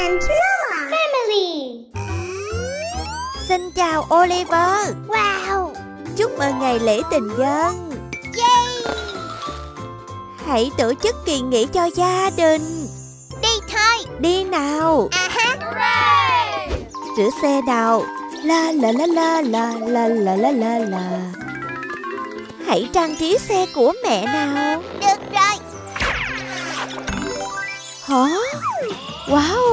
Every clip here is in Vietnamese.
and Family. Xin chào Oliver Wow. Chúc mừng ngày lễ tình nhân Yay. Hãy tổ chức kỳ nghỉ cho gia đình Đi thôi. Đi nào À ha. Rửa xe nào La la la la la la la la la la Hãy trang trí xe của mẹ nào Được rồi. Hả? Wow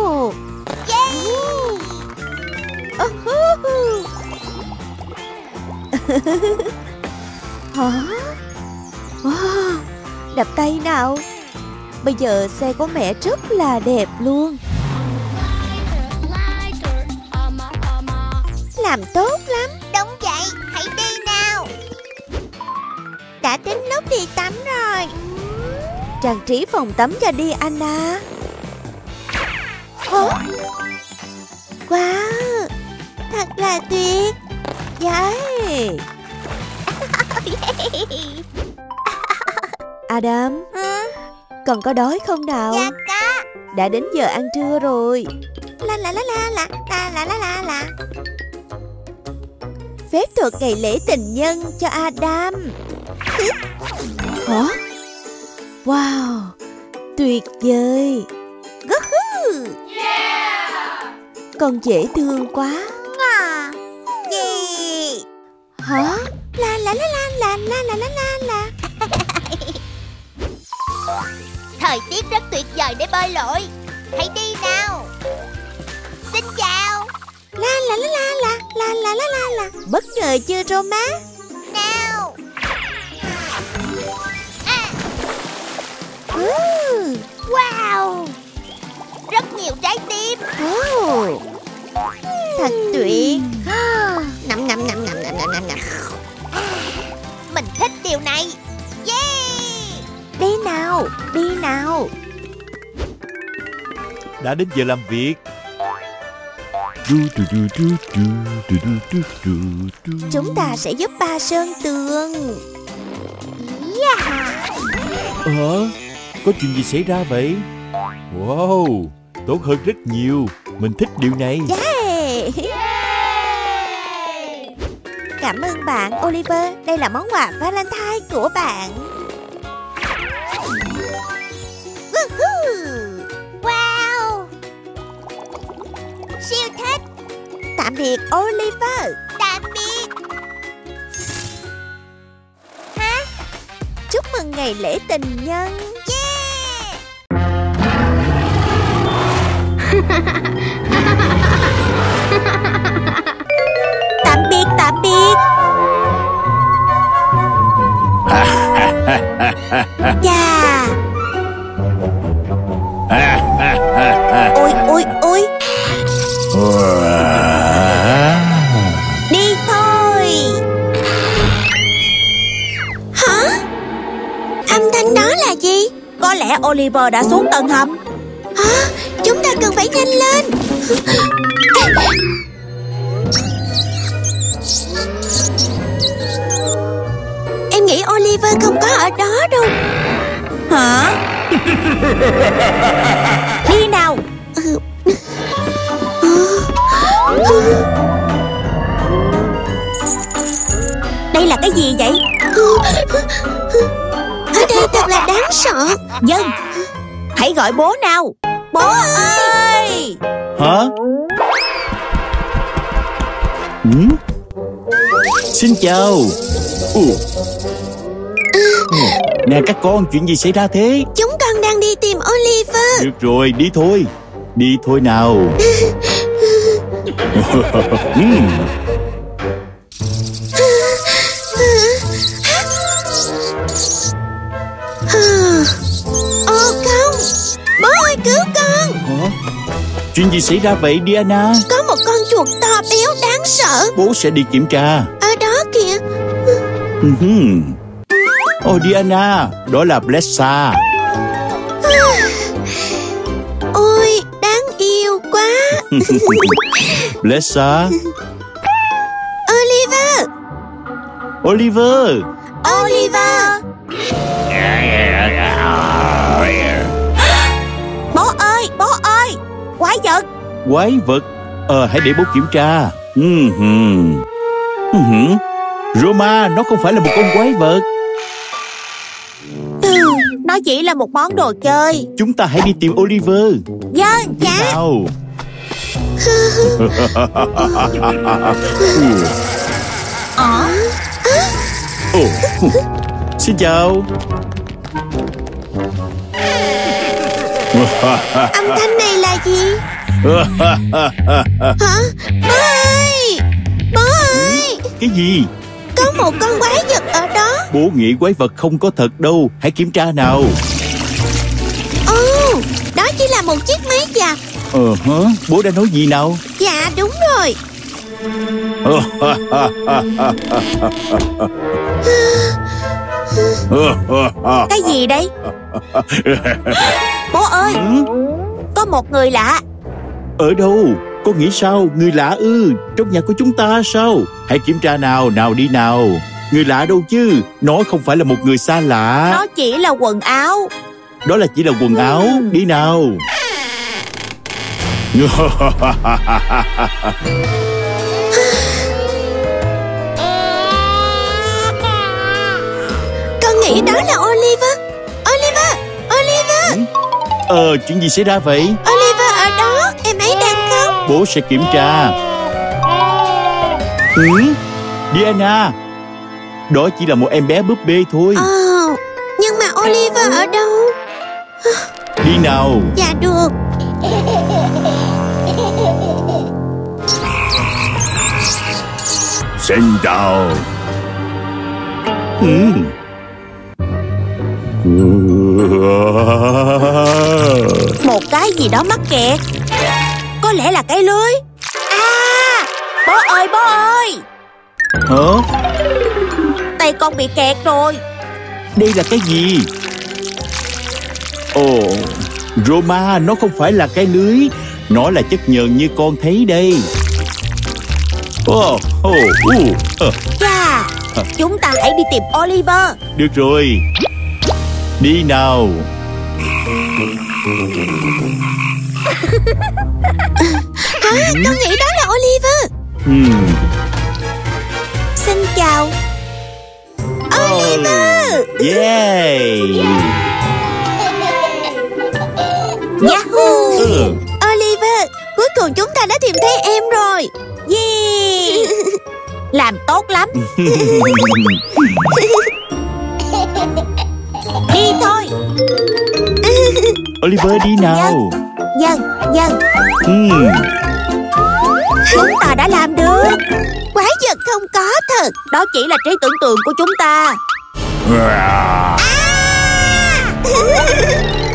Hả? Wow, đập tay nào Bây giờ xe của mẹ rất là đẹp luôn Làm tốt lắm Đúng vậy. Hãy đi nào. Đã đến lúc đi tắm rồi Trang trí phòng tắm cho Diana Hả? Wow Thật là tuyệt Yeah Adam Ừ, Còn có đói không nào dạ có. Đã đến giờ ăn trưa rồi La la la la la la la la la la. Phép thuật ngày lễ tình nhân cho Adam Hả? Wow Tuyệt vời Woohoo! Con dễ thương quá. Yeah. Hả? La la la la la la la la la la Thời tiết rất tuyệt vời để bơi lội. Hãy đi nào. Xin chào. La la la la la la la la la la Bất ngờ chưa Roma? Nào. À, Ừ. wow. Rất nhiều trái tim. Oh. Thật tuyệt này Yeah Đi nào, đi nào. Đã đến giờ làm việc. Chúng ta sẽ giúp ba sơn tường. Yeah. Ờ, có chuyện gì xảy ra vậy? Wow, tốt hơn rất nhiều. Mình thích điều này. Yeah. Cảm ơn bạn, Oliver Đây là món quà Valentine của bạn Wow. Siêu thích. Tạm biệt, Oliver Tạm biệt. Hả? Chúc mừng ngày lễ tình nhân Yeah. lẽ Oliver đã xuống tầng hầm Hả? Chúng ta cần phải nhanh lên Em nghĩ Oliver không có ở đó đâu Hả? Đi nào Đây là cái gì vậy? Đây thật là đáng sợ Dân Hãy gọi bố nào Bố ơi Hả? Ừ? Xin chào. Ồ. Nè các con, chuyện gì xảy ra thế? Chúng con đang đi tìm Oliver Được rồi, đi thôi. Đi thôi nào. Chuyện gì xảy ra vậy Diana? Có một con chuột to béo đáng sợ Bố sẽ đi kiểm tra. Ở đó kìa. Ồ Diana, đó là Blessa. Ôi đáng yêu quá Blessa, Oliver Oliver. Oliver Quái vật. Quái vật? Ờ hãy để bố kiểm tra. Ừm hừm. Roma nó không phải là một con quái vật. Ừ, Nó chỉ là một món đồ chơi. Chúng ta hãy đi tìm Oliver. Vâng dạ. nào Ờ? Ồ, Xin chào Âm thanh này là gì? Hả? Bố ơi Bố ơi Cái gì? Có một con quái vật ở đó. Bố nghĩ quái vật không có thật đâu. Hãy kiểm tra nào. Ồ Đó chỉ là một chiếc máy giặt. Ờ hả? Bố đã nói gì nào? Dạ đúng rồi. Cái gì đây Bố ơi Ừ? Có một người lạ. Ở đâu? Con nghĩ sao? Người lạ ư? Trong nhà của chúng ta sao? Hãy kiểm tra nào Nào đi nào. Người lạ đâu chứ? Nó không phải là một người xa lạ. Nó chỉ là quần áo. Đó là chỉ là quần áo. Đi nào. Con nghĩ đó là Oliver Ờ chuyện gì xảy ra vậy? Oliver ở đó Em ấy đang khóc. Bố sẽ kiểm tra. Ừ? Diana Đó chỉ là một em bé búp bê thôi. Ồ Nhưng mà Oliver ở đâu? Đi nào. Dạ được. Xin chào. Ừ. Một cái gì đó mắc kẹt. Có lẽ là cái lưới. À Bố ơi bố ơi. Hả? Tay con bị kẹt rồi. Đây là cái gì? Ồ, Roma nó không phải là cái lưới. Nó là chất nhờn như con thấy đây. Ồ, ù, ờ, Chà Chúng ta hãy đi tìm Oliver. Được rồi Đi nào. Hả? Con nghĩ đó là Oliver. Ừm, Xin chào. Oliver. Yeah Yahoo. Ừ. Oliver Cuối cùng chúng ta đã tìm thấy em rồi. Yeah Làm tốt lắm Oliver đi nào. Dân, dân Ừm, Chúng ta đã làm được. Quái vật không có thật. Đó chỉ là trí tưởng tượng của chúng ta. À!